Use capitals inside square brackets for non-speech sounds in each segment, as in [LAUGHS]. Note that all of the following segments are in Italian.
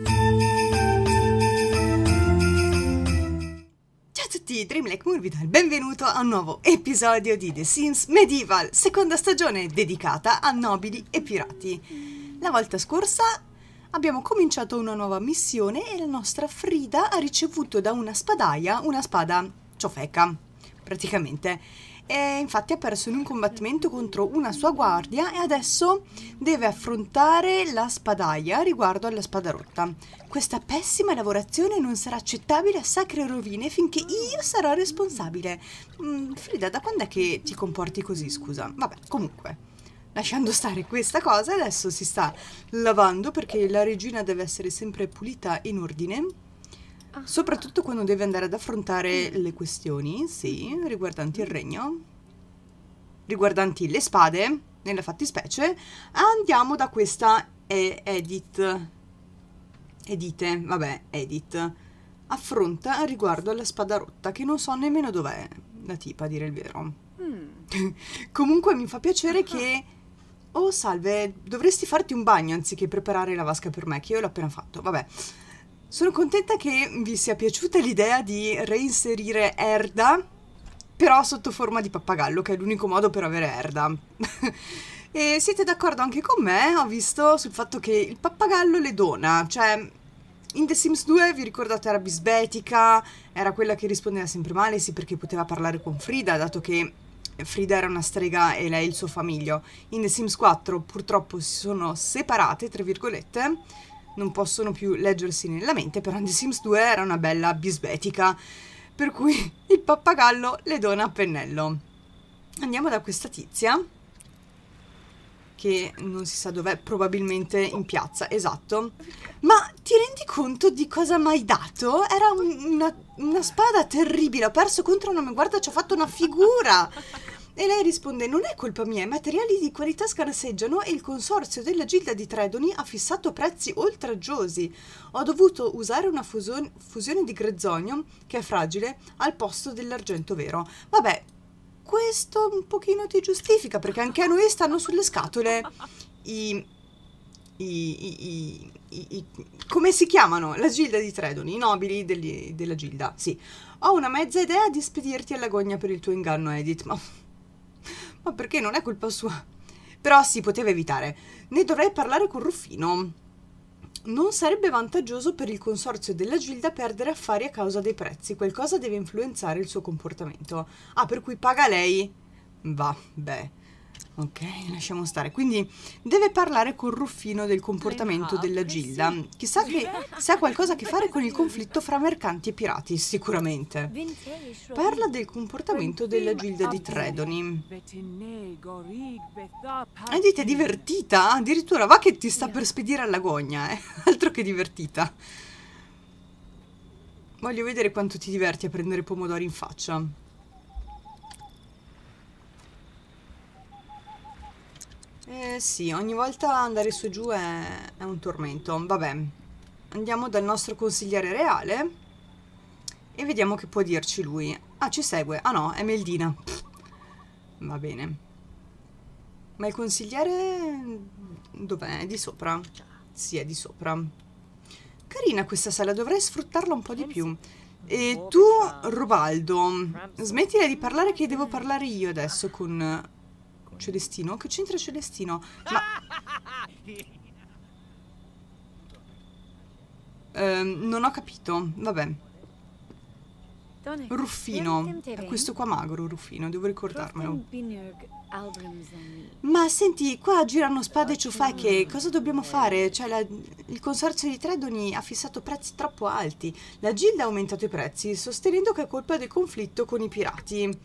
Ciao a tutti, Dreamlake Morbidal, benvenuto a un nuovo episodio di The Sims Medieval, seconda stagione dedicata a nobili e pirati. La volta scorsa abbiamo cominciato una nuova missione e la nostra Frida ha ricevuto da una spadaia una spada ciofeca, praticamente. E infatti ha perso in un combattimento contro una sua guardia e adesso deve affrontare la spadaia riguardo alla spada rotta. Questa pessima lavorazione non sarà accettabile a sacre rovine finché io sarò responsabile. Mm, Frida, da quando è che ti comporti così, scusa? Vabbè, comunque. Lasciando stare questa cosa, adesso si sta lavando perché la regina deve essere sempre pulita in ordine Soprattutto quando deve andare ad affrontare le questioni, sì, riguardanti il regno, riguardanti le spade, nella fattispecie, andiamo da questa Edith. Edite, vabbè, Edith. Affronta riguardo alla spada rotta, che non so nemmeno dov'è la tipa, a dire il vero. [LAUGHS] Comunque mi fa piacere che... Oh, salve, dovresti farti un bagno anziché preparare la vasca per me, che io l'ho appena fatto. Vabbè. Sono contenta che vi sia piaciuta l'idea di reinserire Erda, però sotto forma di pappagallo, che è l'unico modo per avere Erda. [LAUGHS] e siete d'accordo anche con me? Ho visto sul fatto che il pappagallo le dona, cioè in The Sims 2 vi ricordate era bisbetica, era quella che rispondeva sempre male, sì perché poteva parlare con Frida, dato che Frida era una strega e lei il suo famiglio. In The Sims 4 purtroppo si sono separate, tra virgolette, non possono più leggersi nella mente, però The Sims 2 era una bella bisbetica, per cui [LAUGHS] il pappagallo le dona a pennello. Andiamo da questa tizia, che non si sa dov'è, probabilmente in piazza, esatto. Ma ti rendi conto di cosa mi hai dato? Era un- una, una spada terribile, ho perso contro una... Guarda, ci ho fatto una figura! [LAUGHS] E lei risponde: Non è colpa mia, i materiali di qualità scarseggiano e il consorzio della Gilda di Tredoni ha fissato prezzi oltraggiosi. Ho dovuto usare una fusion- fusione di grezzonio, che è fragile, al posto dell'argento vero. Vabbè, questo un pochino ti giustifica, perché anche a noi stanno sulle scatole i. i, i, i- come si chiamano? La Gilda di Tredoni, i nobili degli- della Gilda, sì. Ho una mezza idea di spedirti alla gogna per il tuo inganno, Edith, ma ma perché non è colpa sua? Però si poteva evitare. Ne dovrei parlare con Ruffino. Non sarebbe vantaggioso per il consorzio della Gilda perdere affari a causa dei prezzi. Qualcosa deve influenzare il suo comportamento. Ah, per cui paga lei? Va, beh. Ok, lasciamo stare. Quindi deve parlare con Ruffino del comportamento della Gilda. Chissà che [LAUGHS] se ha qualcosa a che fare con il conflitto fra mercanti e pirati, sicuramente. Parla del comportamento della Gilda di Tredoni. Edith è divertita, addirittura va che ti sta per spedire alla gogna, eh? [LAUGHS] altro che divertita. Voglio vedere quanto ti diverti a prendere pomodori in faccia. Eh sì, ogni volta andare su e giù è, è un tormento. Vabbè, andiamo dal nostro consigliere reale e vediamo che può dirci lui. Ah, ci segue. Ah no, è Meldina. Pff, Va bene. Ma il consigliere dov'è? È di sopra? Sì, è di sopra. Carina questa sala, dovrei sfruttarla un po' di più. E tu, Robaldo, smettila di parlare che devo parlare io adesso con Celestino. Che c'entra Celestino? Ma... Ehm, non ho capito. Vabbè. Ruffino. È questo qua magro, Ruffino, devo ricordarmelo. Ma senti, qua girano spade e ciofeche, cosa dobbiamo fare? Cioè, la- il consorzio di Tredoni ha fissato prezzi troppo alti. La Gilda ha aumentato i prezzi, sostenendo che è colpa del conflitto con i pirati.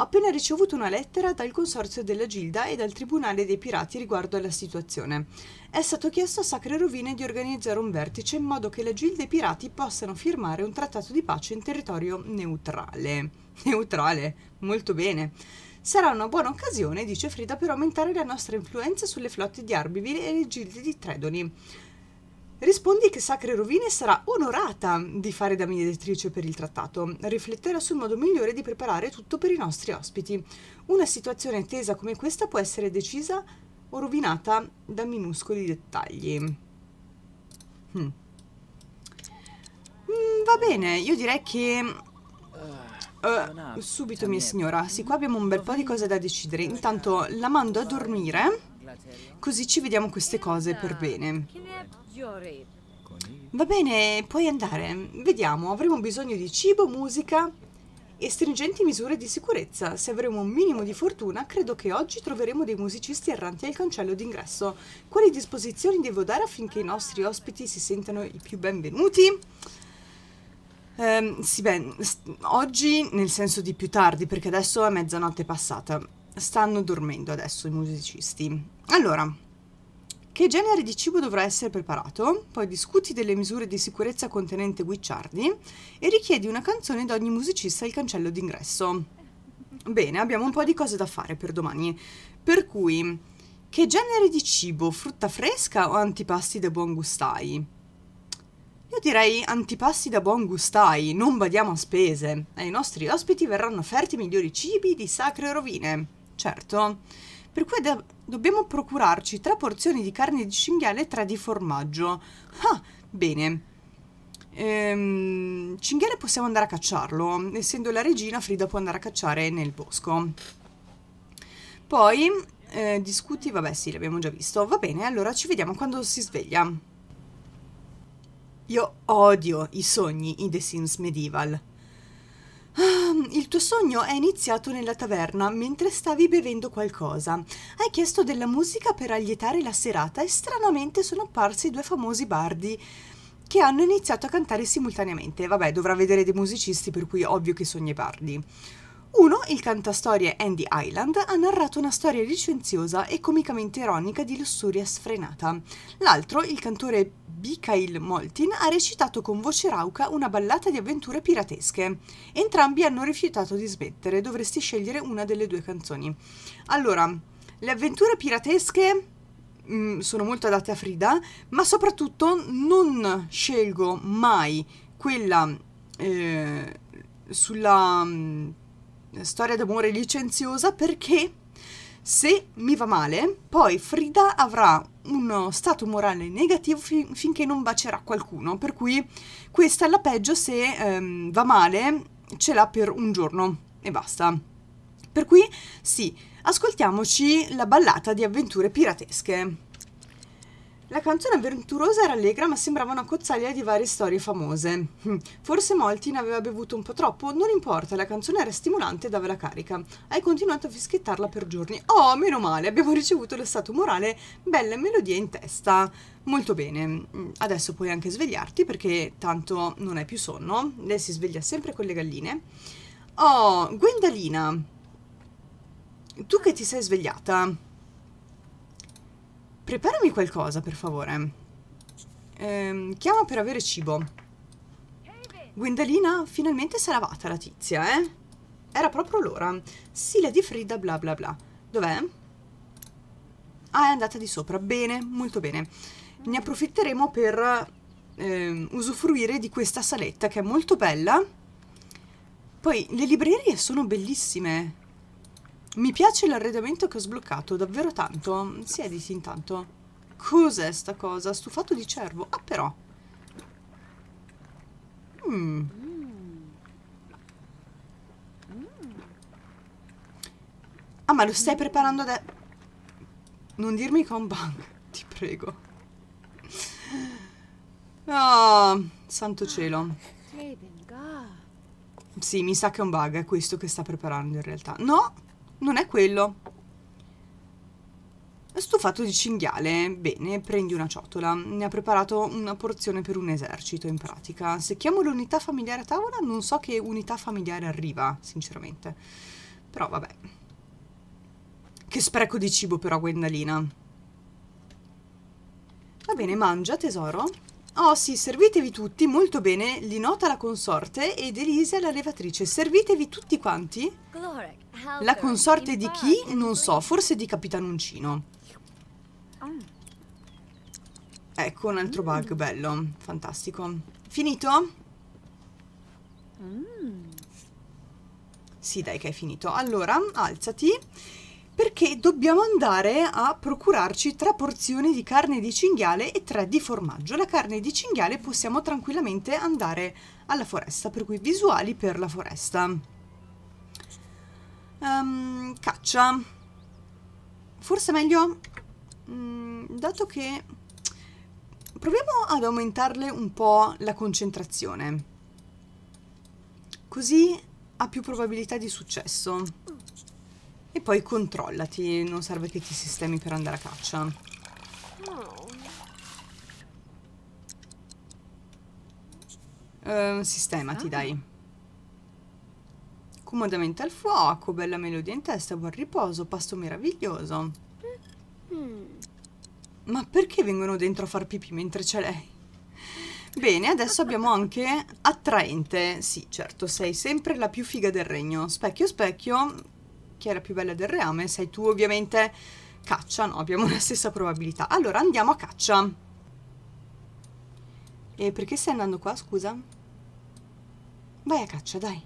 Appena ricevuto una lettera dal consorzio della Gilda e dal Tribunale dei Pirati riguardo alla situazione. È stato chiesto a Sacre Rovine di organizzare un vertice in modo che la Gilda e i pirati possano firmare un trattato di pace in territorio neutrale. [LAUGHS] Neutrale, molto bene. Sarà una buona occasione, dice Frida, per aumentare la nostra influenza sulle flotte di Arbiville e le gilde di Tredoni. Rispondi che Sacre Rovine sarà onorata di fare da mediatrice per il trattato. Rifletterà sul modo migliore di preparare tutto per i nostri ospiti. Una situazione tesa come questa può essere decisa o rovinata da minuscoli dettagli. Hmm. va bene, io direi che... Uh, subito, mia signora. Sì, qua abbiamo un bel po' di cose da decidere. Intanto la mando a dormire, così ci vediamo queste cose per bene. Va bene, puoi andare. Vediamo, avremo bisogno di cibo, musica e stringenti misure di sicurezza. Se avremo un minimo di fortuna, credo che oggi troveremo dei musicisti erranti al cancello d'ingresso. Quali disposizioni devo dare affinché i nostri ospiti si sentano i più benvenuti? Um, sì, beh, oggi nel senso di più tardi, perché adesso è mezzanotte passata. Stanno dormendo adesso i musicisti. Allora, che genere di cibo dovrà essere preparato? Poi discuti delle misure di sicurezza contenente guicciardi e richiedi una canzone da ogni musicista al cancello d'ingresso. Bene, abbiamo un po' di cose da fare per domani. Per cui, che genere di cibo? Frutta fresca o antipasti da buon gustai? Io direi antipasti da buon gustai, non badiamo a spese. Ai nostri ospiti verranno offerti migliori cibi di sacre rovine. Certo. Per cui da- dobbiamo procurarci tre porzioni di carne di cinghiale e tre di formaggio. Ah, bene. Ehm, cinghiale possiamo andare a cacciarlo. Essendo la regina, Frida può andare a cacciare nel bosco. Poi, eh, discuti, vabbè sì, l'abbiamo già visto. Va bene, allora ci vediamo quando si sveglia. Io odio i sogni in The Sims Medieval. Ah, il tuo sogno è iniziato nella taverna mentre stavi bevendo qualcosa. Hai chiesto della musica per allietare la serata e stranamente sono apparsi due famosi bardi che hanno iniziato a cantare simultaneamente. Vabbè, dovrà vedere dei musicisti, per cui ovvio che sogni bardi. Uno, il cantastorie Andy Island, ha narrato una storia licenziosa e comicamente ironica di lussuria sfrenata. L'altro, il cantore Mikhail Moltin, ha recitato con voce rauca una ballata di avventure piratesche. Entrambi hanno rifiutato di smettere, dovresti scegliere una delle due canzoni. Allora, le avventure piratesche mm, sono molto adatte a Frida, ma soprattutto non scelgo mai quella eh, sulla... Mm, storia d'amore licenziosa perché se mi va male, poi Frida avrà uno stato morale negativo fin- finché non bacerà qualcuno. Per cui questa è la peggio se ehm, va male, ce l'ha per un giorno e basta. Per cui sì, ascoltiamoci la ballata di avventure piratesche. La canzone avventurosa era allegra ma sembrava una cozzaglia di varie storie famose. [LAUGHS] Forse molti ne aveva bevuto un po' troppo, non importa, la canzone era stimolante e dava la carica. Hai continuato a fischiettarla per giorni. Oh, meno male, abbiamo ricevuto lo stato morale, belle melodie in testa. Molto bene, adesso puoi anche svegliarti perché tanto non hai più sonno, lei si sveglia sempre con le galline. Oh, Gwendalina, tu che ti sei svegliata? Preparami qualcosa, per favore. Ehm, chiama per avere cibo. Gwendalina, finalmente si è lavata la tizia, eh? Era proprio l'ora. Sila di Frida, bla bla bla. Dov'è? Ah, è andata di sopra. Bene, molto bene. Ne approfitteremo per eh, usufruire di questa saletta che è molto bella. Poi, le librerie sono bellissime. Mi piace l'arredamento che ho sbloccato, davvero tanto. Siediti intanto. Cos'è sta cosa? Stufato di cervo. Ah, però. Mm. Ah, ma lo stai preparando adesso? Non dirmi un bug, [LAUGHS] ti prego. Oh, santo cielo. Sì, mi sa che è un bug, è questo che sta preparando in realtà. No! Non è quello. Stufato di cinghiale. Bene, prendi una ciotola. Ne ha preparato una porzione per un esercito, in pratica. Se chiamo l'unità familiare a tavola, non so che unità familiare arriva, sinceramente. Però, vabbè. Che spreco di cibo, però, Gwendalina. Va bene, mangia, tesoro. Oh sì, servitevi tutti, molto bene, li nota la consorte ed Elisa la levatrice. Servitevi tutti quanti? La consorte di chi? Non so, forse di Capitanuncino. Ecco un altro bug bello, fantastico. Finito? Sì, dai che è finito. Allora, alzati perché dobbiamo andare a procurarci tre porzioni di carne di cinghiale e tre di formaggio. La carne di cinghiale possiamo tranquillamente andare alla foresta, per cui visuali per la foresta. Um, caccia. Forse meglio, mm, dato che proviamo ad aumentarle un po' la concentrazione. Così ha più probabilità di successo. E poi controllati, non serve che ti sistemi per andare a caccia. Uh, sistemati, ah. dai. Comodamente al fuoco, bella melodia in testa, buon riposo, pasto meraviglioso. Mm. Ma perché vengono dentro a far pipì mentre c'è lei? Bene, adesso abbiamo anche attraente. Sì, certo, sei sempre la più figa del regno. Specchio, specchio, chi è la più bella del reame? Sei tu ovviamente caccia, no, abbiamo la stessa probabilità. Allora andiamo a caccia. E perché stai andando qua, scusa? Vai a caccia, dai.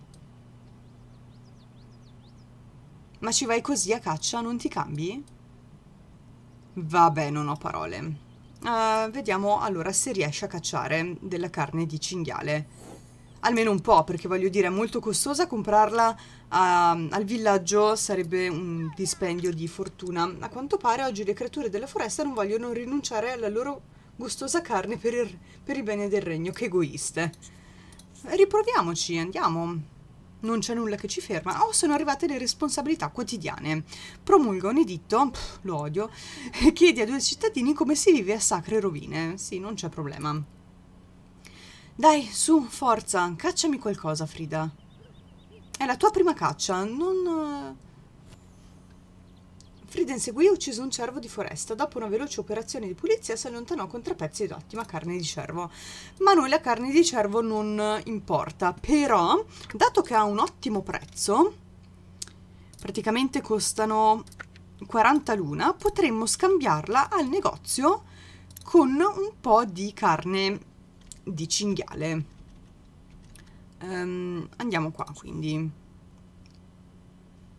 Ma ci vai così a caccia, non ti cambi? Vabbè, non ho parole. Uh, vediamo allora se riesce a cacciare della carne di cinghiale almeno un po', perché voglio dire, è molto costosa comprarla uh, al villaggio sarebbe un dispendio di fortuna. A quanto pare oggi le creature della foresta non vogliono rinunciare alla loro gustosa carne per il, per il bene del regno, che egoiste. Riproviamoci, andiamo. Non c'è nulla che ci ferma. Oh, sono arrivate le responsabilità quotidiane. Promulga un editto, pff, lo odio, e chiedi a due cittadini come si vive a sacre rovine. Sì, non c'è problema. Dai, su, forza, cacciami qualcosa, Frida. È la tua prima caccia, non... Frida inseguì e uccise un cervo di foresta. Dopo una veloce operazione di pulizia si allontanò con tre pezzi di ottima carne di cervo. Ma a noi la carne di cervo non importa. Però, dato che ha un ottimo prezzo, praticamente costano 40 luna, potremmo scambiarla al negozio con un po' di carne di cinghiale. Um, andiamo qua, quindi.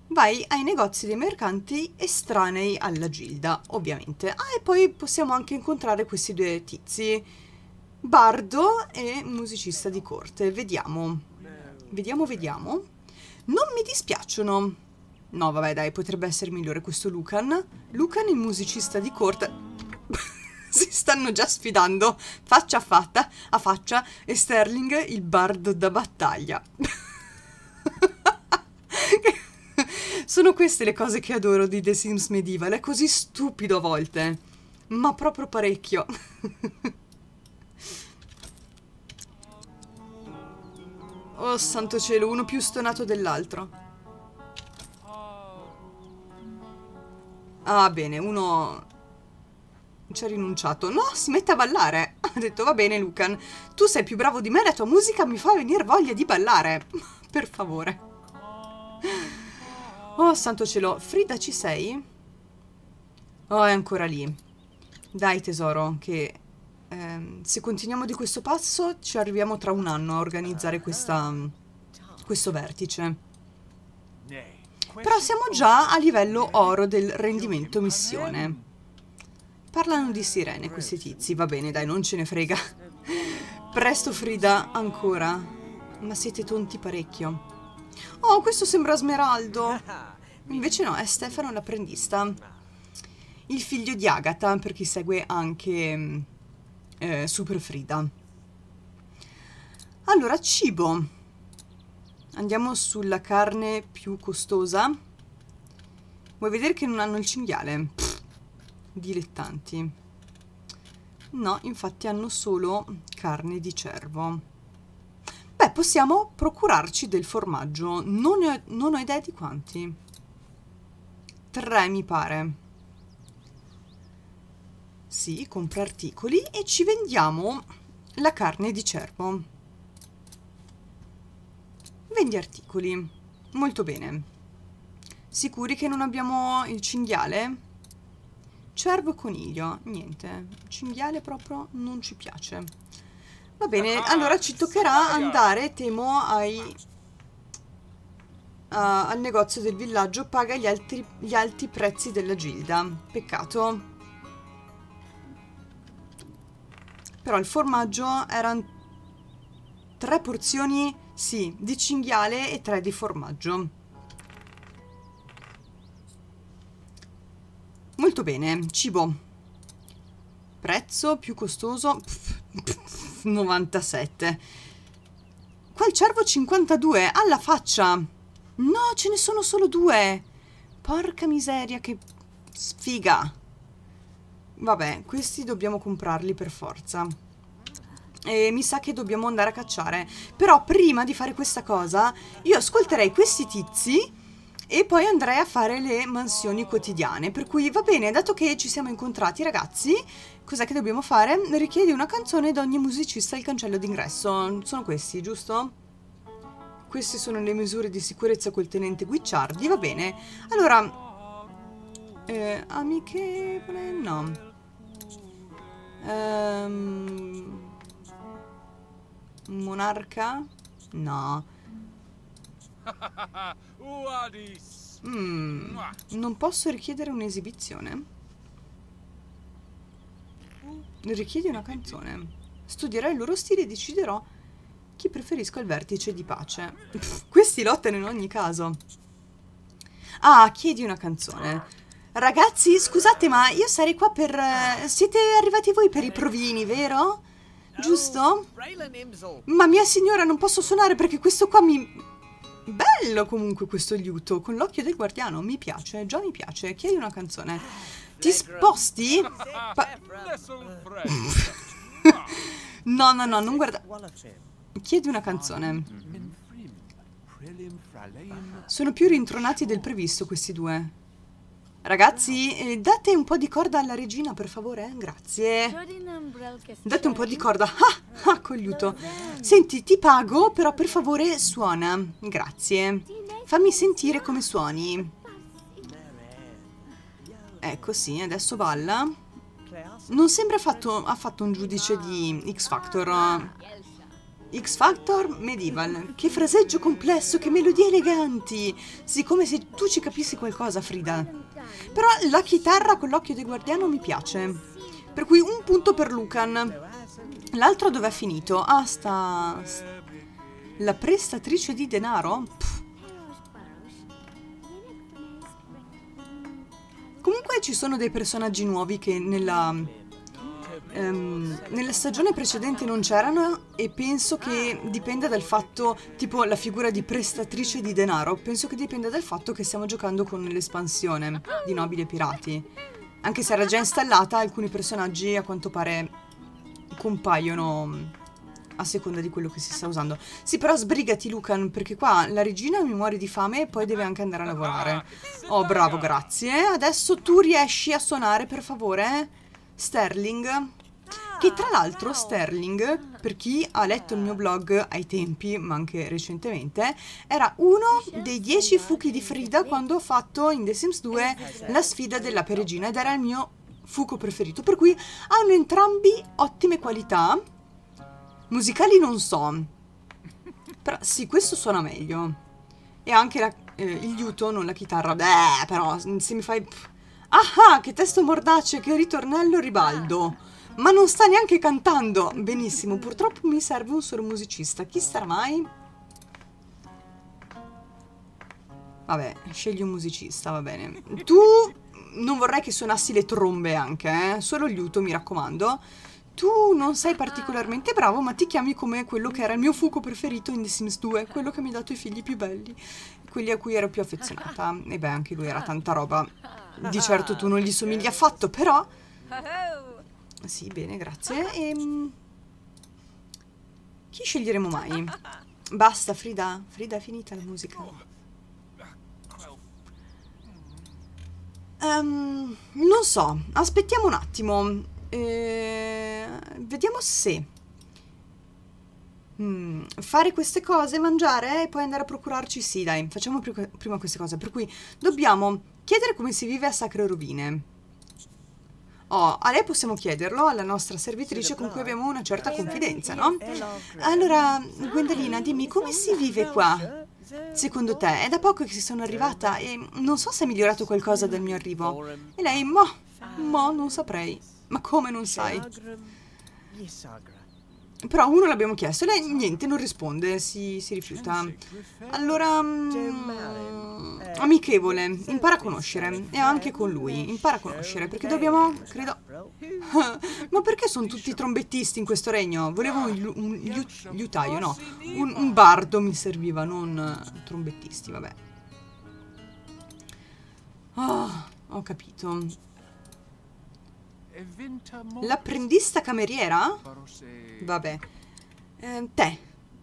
Vai ai negozi dei mercanti estranei alla gilda, ovviamente. Ah, e poi possiamo anche incontrare questi due tizi. Bardo e musicista di corte. Vediamo. Vediamo, vediamo. Non mi dispiacciono. No, vabbè, dai, potrebbe essere migliore questo Lucan. Lucan, il musicista di corte [LAUGHS] [LAUGHS] si stanno già sfidando faccia a fatta a faccia e Sterling il bardo da battaglia. [LAUGHS] Sono queste le cose che adoro di The Sims Medieval, è così stupido a volte, ma proprio parecchio. [LAUGHS] oh santo cielo, uno più stonato dell'altro. Ah bene, uno ci ha rinunciato. No, si mette a ballare. [LAUGHS] Ha detto, va bene Lucan, tu sei più bravo di me, la tua musica mi fa venire voglia di ballare. [LAUGHS] per favore. Oh, santo cielo. Frida, ci sei? Oh, è ancora lì. Dai, tesoro, che... Eh, se continuiamo di questo passo, ci arriviamo tra un anno a organizzare questa, questo vertice. Però siamo già a livello oro del rendimento missione. Parlano di sirene questi tizi, va bene dai, non ce ne frega. Presto Frida, ancora. Ma siete tonti parecchio. Oh, questo sembra Smeraldo. Invece no, è Stefano l'apprendista. Il figlio di Agatha, per chi segue anche eh, Super Frida. Allora, cibo. Andiamo sulla carne più costosa. Vuoi vedere che non hanno il cinghiale? Dilettanti. No, infatti hanno solo carne di cervo. Beh, possiamo procurarci del formaggio. Non, ho, non ho idea di quanti. Tre, mi pare. Sì, compra articoli e ci vendiamo la carne di cervo. Vendi articoli. Molto bene. Sicuri che non abbiamo il cinghiale? Cervo e coniglio, niente. Cinghiale proprio non ci piace. Va bene, ah, allora ci toccherà andare, temo, ai... al negozio del villaggio paga gli, altri, gli alti prezzi della gilda. Peccato. Però il formaggio erano tre porzioni, sì, di cinghiale e tre di formaggio. Molto bene, cibo. Prezzo più costoso, pff, pff, 97. Qua il cervo 52, alla faccia. No, ce ne sono solo due. Porca miseria, che sfiga. Vabbè, questi dobbiamo comprarli per forza. E mi sa che dobbiamo andare a cacciare. Però prima di fare questa cosa, io ascolterei questi tizi e poi andrei a fare le mansioni quotidiane. Per cui va bene, dato che ci siamo incontrati ragazzi, cos'è che dobbiamo fare? Richiedi una canzone da ogni musicista al cancello d'ingresso. Sono questi, giusto? Queste sono le misure di sicurezza col tenente Guicciardi, va bene. Allora, eh, amichevole, no. Ehm, monarca? No. [LAUGHS] Mm, non posso richiedere un'esibizione? Richiedi una canzone. Studierò il loro stile e deciderò chi preferisco al vertice di pace. Pff, questi lottano in ogni caso. Ah, chiedi una canzone. Ragazzi, scusate, ma io sarei qua per... Uh, siete arrivati voi per i provini, vero? Giusto? Ma mia signora, non posso suonare perché questo qua mi... Bello comunque questo liuto, con l'occhio del guardiano, mi piace, già mi piace. Chiedi una canzone. Ti sposti? Pa [LAUGHS] no, no, no, non guarda... Chiedi una canzone. Sono più rintronati del previsto questi due. Ragazzi, eh, date un po' di corda alla regina, per favore. Grazie. Date un po' di corda. Ah, ah, cogliuto. Senti, ti pago, però per favore suona. Grazie. Fammi sentire come suoni. Ecco, sì, adesso balla. Non sembra fatto, affatto un giudice di X Factor. X Factor Medieval. Che fraseggio complesso, che melodie eleganti. Sì, come se tu ci capissi qualcosa, Frida. Però la chitarra con l'occhio del guardiano mi piace. Per cui un punto per Lucan. L'altro dov'è finito? Ah, sta... La prestatrice di denaro? Pff. Comunque ci sono dei personaggi nuovi che nella... Um, nella stagione precedente non c'erano e penso che dipenda dal fatto, tipo la figura di prestatrice di denaro, penso che dipenda dal fatto che stiamo giocando con l'espansione di Nobili e Pirati. Anche se era già installata, alcuni personaggi a quanto pare compaiono a seconda di quello che si sta usando. Sì, però sbrigati Lucan, perché qua la regina mi muore di fame e poi deve anche andare a lavorare. Oh, bravo, grazie. Adesso tu riesci a suonare, per favore? Sterling? Che tra l'altro Sterling, per chi ha letto il mio blog ai tempi, ma anche recentemente, era uno dei 10 fuchi di Frida quando ho fatto in The Sims 2 la sfida della peregina ed era il mio fuco preferito, per cui hanno entrambi ottime qualità. Musicali non so, però sì, questo suona meglio. E anche la, eh, il liuto, non la chitarra. Beh, però se mi fai... Ah, ah che testo mordace, che ritornello ribaldo. Ma non sta neanche cantando. Benissimo, purtroppo mi serve un solo musicista. Chi sarà mai? Vabbè, scegli un musicista, va bene. Tu non vorrei che suonassi le trombe anche, eh? Solo liuto, mi raccomando. Tu non sei particolarmente bravo, ma ti chiami come quello che era il mio fuoco preferito in The Sims 2, quello che mi ha dato i figli più belli, quelli a cui ero più affezionata. E beh, anche lui era tanta roba. Di certo tu non gli somigli affatto, però... Sì, bene, grazie. E... Ehm, chi sceglieremo mai? Basta, Frida. Frida, è finita la musica. Um, non so, aspettiamo un attimo. Eh, vediamo se... Mm, fare queste cose, mangiare e poi andare a procurarci... Sì, dai, facciamo prima queste cose. Per cui dobbiamo chiedere come si vive a Sacre Rovine. Oh, a lei possiamo chiederlo, alla nostra servitrice con cui abbiamo una certa confidenza, no? Allora, Gwendalina, dimmi, come si vive qua? Secondo te, è da poco che sono arrivata e non so se è migliorato qualcosa dal mio arrivo. E lei, mo, mo, non saprei. Ma come non sai? Però uno l'abbiamo chiesto e lei niente, non risponde, si, si rifiuta. Allora, mm, amichevole, impara a conoscere. E anche con lui, impara a conoscere, perché dobbiamo, credo... [LAUGHS] Ma perché sono tutti trombettisti in questo regno? Volevo un, un liu, liutaio, no. Un, un bardo mi serviva, non trombettisti, vabbè. Oh, ho capito. L'apprendista cameriera? Vabbè. Eh, te,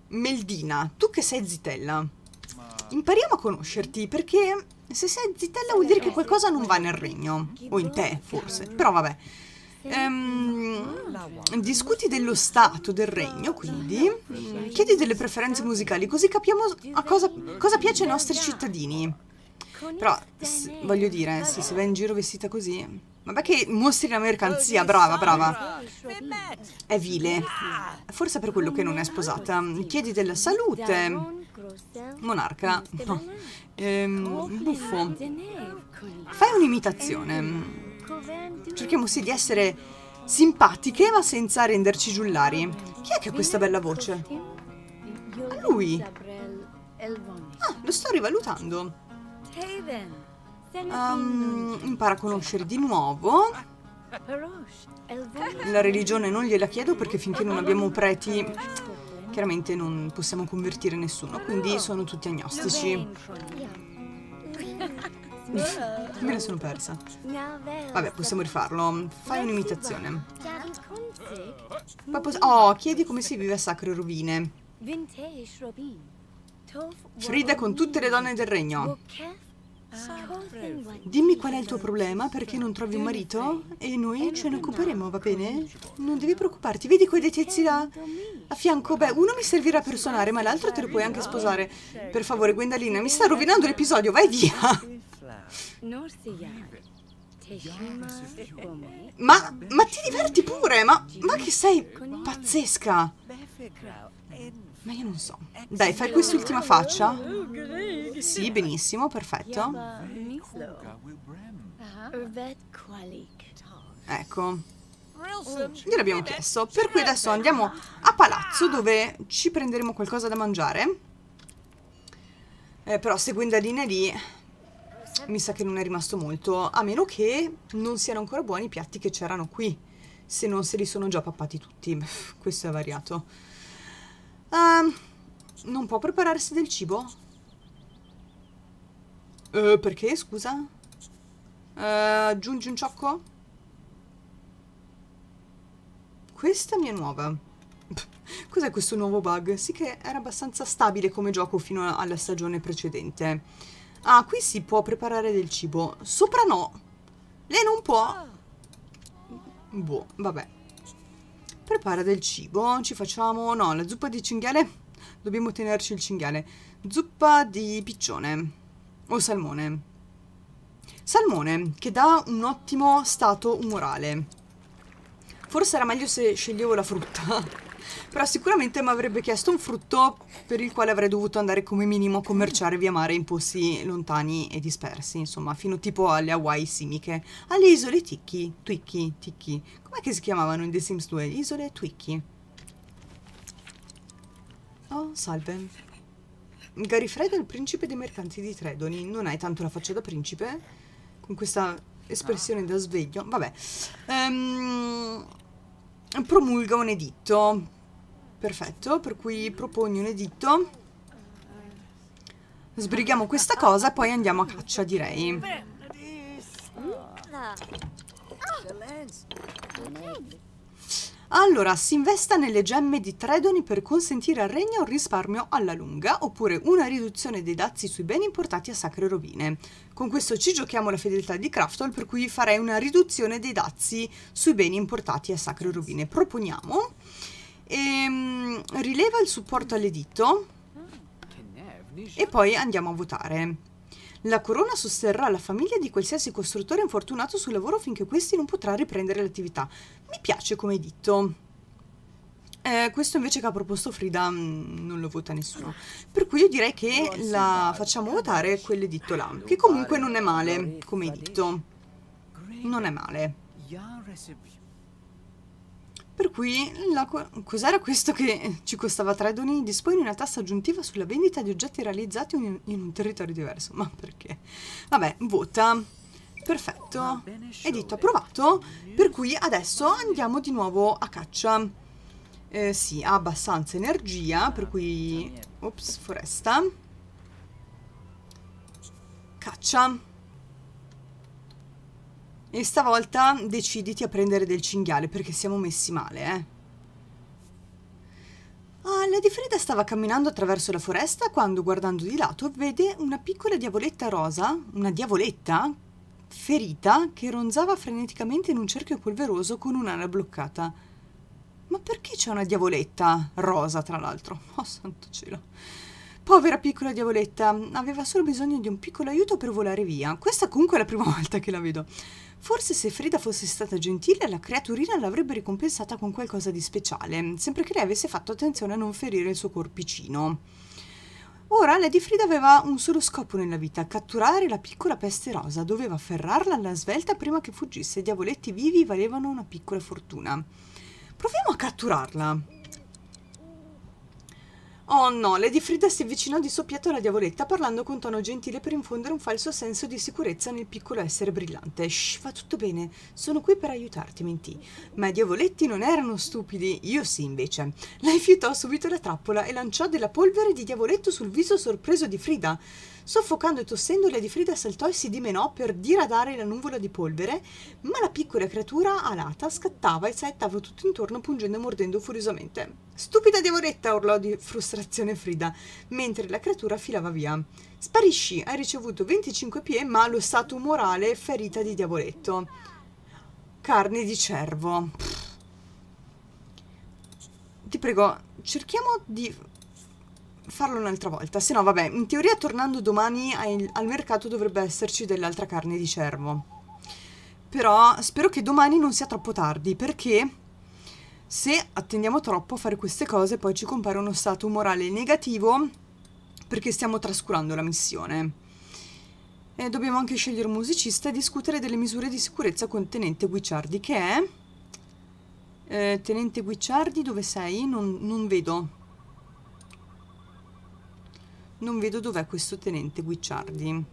Meldina, tu che sei zitella. Impariamo a conoscerti, perché se sei zitella vuol dire che qualcosa non va nel regno. O in te, forse. Però vabbè. Ehm, discuti dello stato del regno, quindi. Chiedi delle preferenze musicali, così capiamo a cosa, cosa piace ai nostri cittadini. Però, voglio dire, se si va in giro vestita così... Vabbè che mostri la mercanzia, brava, brava. È vile. Forse per quello che non è sposata. Chiedi della salute. Monarca. No. Ehm, buffo. Fai un'imitazione. Cerchiamo sì di essere simpatiche ma senza renderci giullari. Chi è che ha questa bella voce? Lui. Ah, lo sto rivalutando. Um, impara a conoscere di nuovo. La religione non gliela chiedo perché finché non abbiamo preti chiaramente non possiamo convertire nessuno, quindi sono tutti agnostici. [LAUGHS] Me ne sono persa. Vabbè, possiamo rifarlo. Fai un'imitazione. Oh, chiedi come si vive a Sacre Rovine. Frida con tutte le donne del regno. Dimmi qual è il tuo problema, perché non trovi un marito e noi ce ne occuperemo, va bene? Non devi preoccuparti, vedi quei dei tizi là a fianco? Beh, uno mi servirà per suonare, ma l'altro te lo puoi anche sposare. Per favore, Gwendalina, mi sta rovinando l'episodio, vai via! Ma, ma ti diverti pure, ma, ma che sei pazzesca! Ma io non so. Dai, fai quest'ultima faccia. Sì, benissimo, perfetto. Ecco. Gliel'abbiamo chiesto. Per cui adesso andiamo a palazzo dove ci prenderemo qualcosa da mangiare. Eh, però seguendo la linea lì mi sa che non è rimasto molto. A meno che non siano ancora buoni i piatti che c'erano qui. Se non se li sono già pappati tutti. Questo è variato. Uh, non può prepararsi del cibo? Uh, perché, scusa? Uh, aggiungi un ciocco? Questa mi è nuova. [LAUGHS] Cos'è questo nuovo bug? Sì che era abbastanza stabile come gioco fino alla stagione precedente. Ah, qui si può preparare del cibo. Sopra no. Lei non può. Boh, vabbè. Prepara del cibo, ci facciamo... no, la zuppa di cinghiale, dobbiamo tenerci il cinghiale. Zuppa di piccione o salmone. Salmone, che dà un ottimo stato umorale. Forse era meglio se sceglievo la frutta. Però sicuramente mi avrebbe chiesto un frutto per il quale avrei dovuto andare come minimo a commerciare via mare in posti lontani e dispersi, insomma, fino tipo alle Hawaii simiche, alle isole Tiki, Twiki, Tiki. Com'è che si chiamavano in The Sims 2? Isole Twiki. Oh, salve. Gary Fred è il principe dei mercanti di Tredoni. Non hai tanto la faccia da principe? Con questa espressione da sveglio. Vabbè. Um, promulga un editto Perfetto, per cui proponi un editto. Sbrighiamo questa cosa, poi andiamo a caccia, direi. Allora, si investa nelle gemme di Tredoni per consentire al regno un risparmio alla lunga, oppure una riduzione dei dazi sui beni importati a sacre rovine. Con questo ci giochiamo la fedeltà di Craftol, per cui farei una riduzione dei dazi sui beni importati a sacre rovine. Proponiamo e, ehm, rileva il supporto all'editto e poi andiamo a votare. La corona sosterrà la famiglia di qualsiasi costruttore infortunato sul lavoro finché questi non potrà riprendere l'attività. Mi piace come editto. Eh, Eh, questo invece che ha proposto Frida mh, non lo vota nessuno. Per cui io direi che la facciamo votare quell'editto là, che comunque non è male come editto. Non è male. Per cui, cos'era questo che ci costava 3 doni? Dispone una tassa aggiuntiva sulla vendita di oggetti realizzati in, in un territorio diverso. Ma perché? Vabbè, vota. Perfetto. Editto approvato. Per cui adesso andiamo di nuovo a caccia. Eh, sì, ha abbastanza energia, per cui... Ops, foresta. Caccia. E stavolta deciditi a prendere del cinghiale perché siamo messi male, eh. Ah, Lady Frida stava camminando attraverso la foresta quando, guardando di lato, vede una piccola diavoletta rosa, una diavoletta ferita, che ronzava freneticamente in un cerchio polveroso con un'ala bloccata. Ma perché c'è una diavoletta rosa, tra l'altro? [LAUGHS] Oh, santo cielo. Povera piccola diavoletta, aveva solo bisogno di un piccolo aiuto per volare via. Questa comunque è la prima [LAUGHS] volta che la vedo. Forse se Frida fosse stata gentile, la creaturina l'avrebbe ricompensata con qualcosa di speciale, sempre che lei avesse fatto attenzione a non ferire il suo corpicino. Ora Lady Frida aveva un solo scopo nella vita, catturare la piccola peste rosa. Doveva afferrarla alla svelta prima che fuggisse. I diavoletti vivi valevano una piccola fortuna. Proviamo a catturarla. Oh no, Lady Frida si avvicinò di soppietto alla diavoletta parlando con tono gentile per infondere un falso senso di sicurezza nel piccolo essere brillante. Shh, va tutto bene, sono qui per aiutarti, mentì. Ma i diavoletti non erano stupidi, io sì invece. Lei fiutò subito la trappola e lanciò della polvere di diavoletto sul viso sorpreso di Frida. Soffocando e tossendo, Lady Frida saltò e si dimenò per diradare la nuvola di polvere, ma la piccola creatura alata scattava e saettava tutto intorno pungendo e mordendo furiosamente. Stupida diavoletta, urlò di frustrazione Frida, mentre la creatura filava via. Sparisci, hai ricevuto 25 pie, ma lo stato morale ferita di diavoletto. Carne di cervo. Pff. Ti prego, cerchiamo di farlo un'altra volta. Se no, vabbè, in teoria tornando domani al, al mercato dovrebbe esserci dell'altra carne di cervo. Però spero che domani non sia troppo tardi, perché se attendiamo troppo a fare queste cose poi ci compare uno stato morale negativo perché stiamo trascurando la missione. E dobbiamo anche scegliere un musicista e discutere delle misure di sicurezza con Tenente Guicciardi, che è... Eh, Tenente Guicciardi, dove sei? Non, non vedo. Non vedo dov'è questo tenente Guicciardi.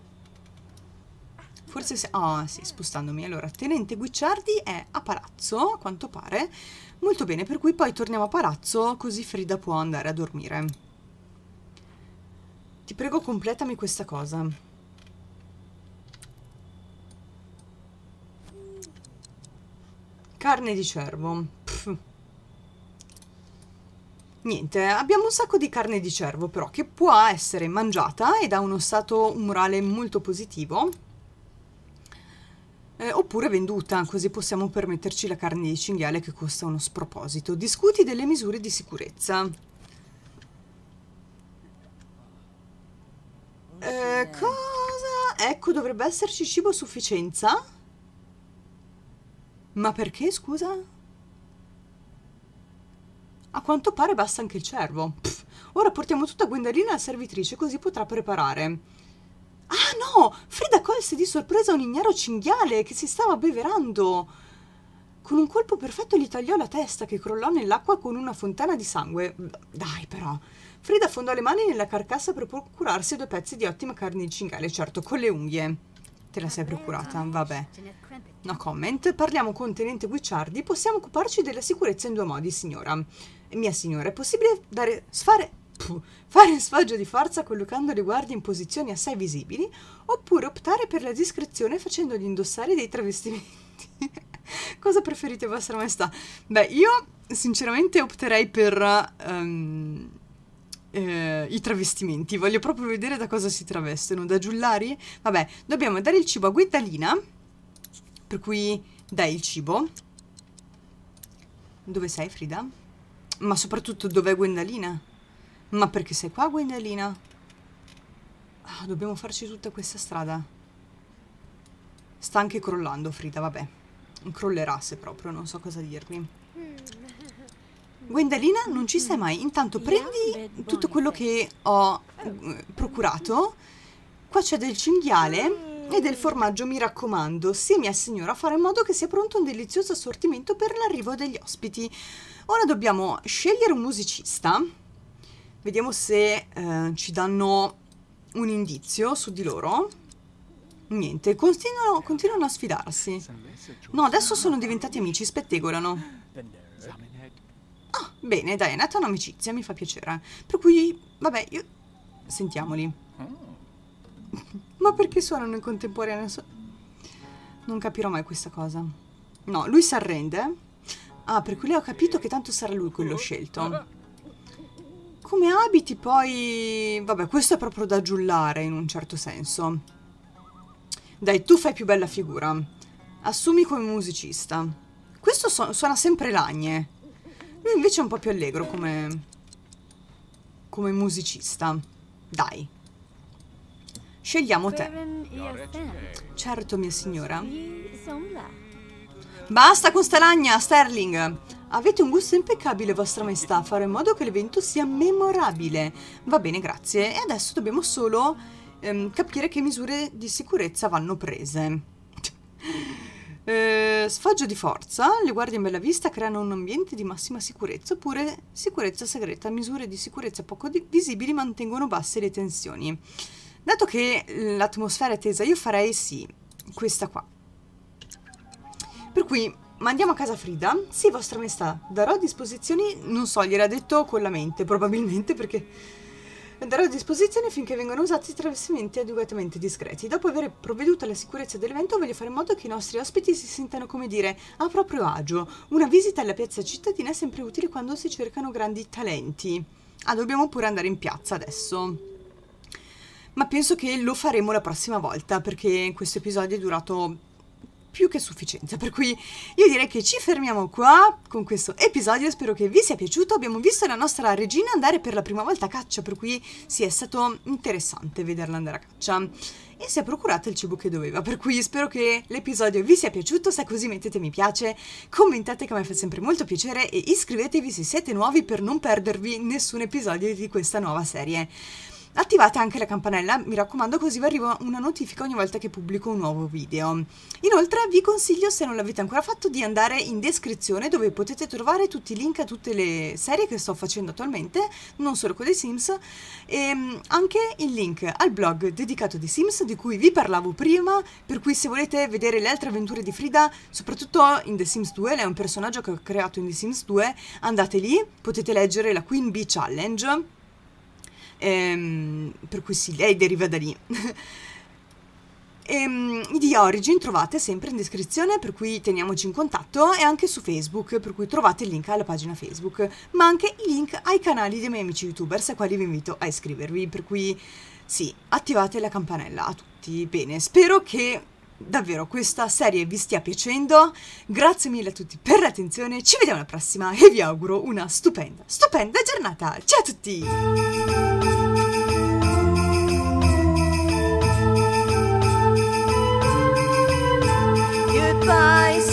Forse se... Ah, sì, spostandomi. Allora, tenente Guicciardi è a palazzo, a quanto pare. Molto bene, per cui poi torniamo a palazzo, così Frida può andare a dormire. Ti prego, completami questa cosa. Carne di cervo. Niente, abbiamo un sacco di carne di cervo però che può essere mangiata ed ha uno stato umorale molto positivo eh, oppure venduta, così possiamo permetterci la carne di cinghiale che costa uno sproposito. Discuti delle misure di sicurezza. Eh, cosa? Ecco, dovrebbe esserci cibo a sufficienza? Ma perché, scusa? A quanto pare basta anche il cervo. Pff, ora portiamo tutta Gwendalina alla servitrice così potrà preparare. Ah no! Frida colse di sorpresa un ignaro cinghiale che si stava beverando. Con un colpo perfetto gli tagliò la testa che crollò nell'acqua con una fontana di sangue. Dai però. Frida affondò le mani nella carcassa per procurarsi due pezzi di ottima carne di cinghiale, certo con le unghie. Te la sei procurata? Vabbè. No comment. Parliamo con Tenente Guicciardi. Possiamo occuparci della sicurezza in due modi, signora. Mia signora, è possibile dare, sfare, puh, fare un sfoggio di forza collocando le guardie in posizioni assai visibili, oppure optare per la discrezione facendogli indossare dei travestimenti? [LAUGHS] Cosa preferite, Vostra Maestà? Beh, io sinceramente opterei per um, eh, i travestimenti. Voglio proprio vedere da cosa si travestono. Da giullari? Vabbè, dobbiamo dare il cibo a Guidalina, per cui dai il cibo. Dove sei, Frida? Ma soprattutto dov'è Gwendalina? Ma perché sei qua, Gwendalina? Ah, dobbiamo farci tutta questa strada. Sta anche crollando, Frida, vabbè. Crollerà se proprio, non so cosa dirvi. Gwendalina, non ci sei mai. Intanto prendi tutto quello che ho eh, procurato. Qua c'è del cinghiale e del formaggio, mi raccomando. Sì, mia signora, fare in modo che sia pronto un delizioso assortimento per l'arrivo degli ospiti. Ora dobbiamo scegliere un musicista. Vediamo se eh, ci danno un indizio su di loro. Niente, continuano, continuano a sfidarsi. No, adesso sono diventati amici, spettegolano. Ah, bene, dai, è nata un'amicizia, mi fa piacere. Per cui, vabbè, io... Sentiamoli. Ma perché suonano in contemporanea? Non capirò mai questa cosa. No, lui si arrende. Ah, per cui lei ho capito che tanto sarà lui quello scelto. Come abiti poi... Vabbè, questo è proprio da giullare in un certo senso. Dai, tu fai più bella figura. Assumi come musicista. Questo su suona sempre lagne. Lui invece è un po' più allegro come... come musicista. Dai. Scegliamo te. Certo, mia signora. Basta con sta lagna, Sterling! Avete un gusto impeccabile, vostra maestà, fare in modo che l'evento sia memorabile. Va bene, grazie. E adesso dobbiamo solo ehm, capire che misure di sicurezza vanno prese. [LAUGHS] eh, sfoggio di forza, le guardie in bella vista creano un ambiente di massima sicurezza, oppure sicurezza segreta, misure di sicurezza poco visibili mantengono basse le tensioni. Dato che l'atmosfera è tesa, io farei sì, questa qua. Per cui Mandiamo a casa Frida? Sì, vostra maestà. Darò disposizioni, non so, gliel'ha detto con la mente, probabilmente, perché... Darò disposizioni finché vengano usati travestimenti adeguatamente discreti. Dopo aver provveduto alla sicurezza dell'evento, voglio fare in modo che i nostri ospiti si sentano, come dire, a proprio agio. Una visita alla piazza cittadina è sempre utile quando si cercano grandi talenti. Ah, dobbiamo pure andare in piazza adesso. Ma penso che lo faremo la prossima volta, perché questo episodio è durato più che sufficienza. Per cui io direi che ci fermiamo qua con questo episodio. Spero che vi sia piaciuto. Abbiamo visto la nostra regina andare per la prima volta a caccia, per cui sì, è stato interessante vederla andare a caccia. E si è procurata il cibo che doveva, per cui spero che l'episodio vi sia piaciuto, se è così mettete mi piace, commentate che a me fa sempre molto piacere e iscrivetevi se siete nuovi per non perdervi nessun episodio di questa nuova serie. Attivate anche la campanella, mi raccomando, così vi arriva una notifica ogni volta che pubblico un nuovo video. Inoltre vi consiglio, se non l'avete ancora fatto, di andare in descrizione dove potete trovare tutti i link a tutte le serie che sto facendo attualmente, non solo quelle Sims, e mm, anche il link al blog dedicato di Sims di cui vi parlavo prima, per cui se volete vedere le altre avventure di Frida, soprattutto in The Sims 2, lei è un personaggio che ho creato in The Sims 2, andate lì, potete leggere la Queen Bee Challenge, ehm, per cui sì, lei deriva da lì. [LAUGHS] ehm, I di Origin trovate sempre in descrizione, per cui teniamoci in contatto, e anche su Facebook, per cui trovate il link alla pagina Facebook, ma anche i link ai canali dei miei amici youtubers, ai quali vi invito a iscrivervi, per cui sì, attivate la campanella a tutti. Bene, spero che davvero questa serie vi stia piacendo. Grazie mille a tutti per l'attenzione, ci vediamo alla prossima e vi auguro una stupenda, stupenda giornata. Ciao a tutti! goodbyes.